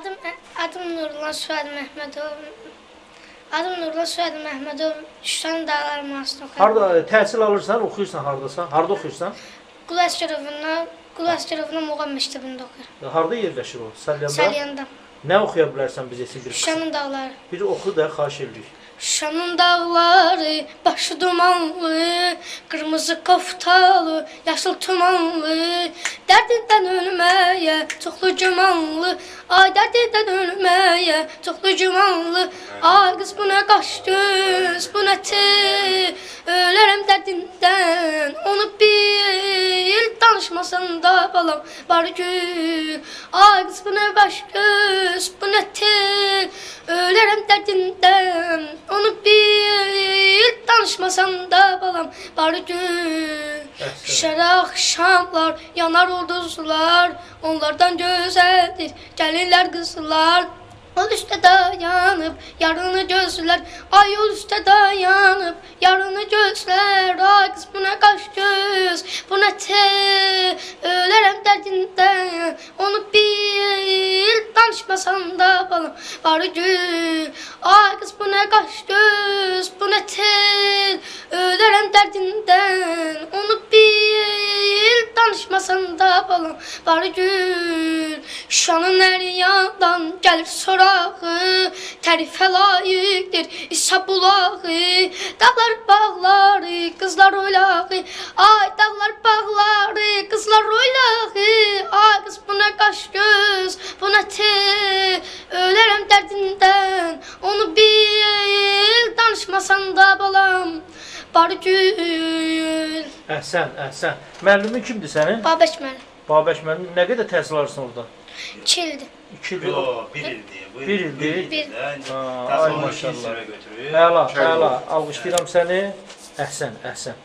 Adım adım Nurlan Suadı Məhmədov. Adım Nurlan Suadı Məhmədov. Şuşanın Dağları Mahalləsində oxuyuram. Harda e, təhsil alırsan, oxuyursan hardasan? Harda oxuyursan? Qul Əsgərovundan, Qul Əsgərovundan Muğam məktəbində oxuyuram. E, Harda yerləşir o? Səlyanda. Səlyanda. Nə oxuya bilərsən bizə bir qısa? Şuşanın dağları. Bir oxu da xahiş edirik. Şuşanın dağları, başı dumanlı, qırmızı koftalı, yaşıl tumanlı, dərdindən ölməyə çoxlu gümanlı, ay dərdindən ölməyə çoxlu gümanlı, ay qız bu nə qaş göz, bu nə tel, ölərəm dərdindən, onu bil, danışmasan da balam var gül, ay qız bu nə baş göz, bu nə tel, ölərəm dərdindən, onu bil, danışmasan da balam var gül. Əhsən. Şərə axşamlar, yanar ulduzlar, onlardan gözəldir, gəlirlər qızlar. Yol üstə dayanıb, yarını gözlər, ay yol üstə dayanıb, yarını gözlər, ay qız bu nə dərdindən, onu bil, danışmasan da balam, var gül, ay qız bu nə qaş göz, bu nə tel, ölərəm dərdindən, onu bil, danışmasan da balam, var gül, Şanın hər yandan gəlir sorağı, tərifə layiqdir İsa bulağı, dağlar bağları, qızlar oylağı, ay dağlar bağları, tel, ölərəm dərdindən, onu bil, danışmasan da balam, var gül. Əhsən, əhsən. Müəllimin kimdir sənin? Babək müəllim, Babək müəllim. Nə qədər təhsil alırsan orada? kildi. 2 il. Yo, bir ildir. Bu Bir ildir. Bir. Ay maşallah. Əla, əla. Alqışlayıram səni. Əhsən, əhsən.